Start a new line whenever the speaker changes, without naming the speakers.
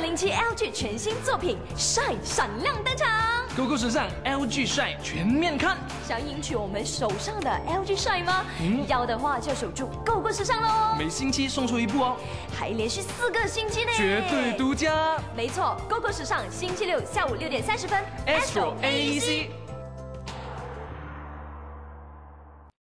零七 lg 全新作品帅闪亮登场。
Go go 时尚 lg 帅全面看。
想赢取我们手上的 lg 帅吗？要的话就守住 go go 时尚喽
每星期送出一部哦。
还连续四个星期呢。
绝对独家。
没错 go go 时尚星期六下午六点三十分
soaec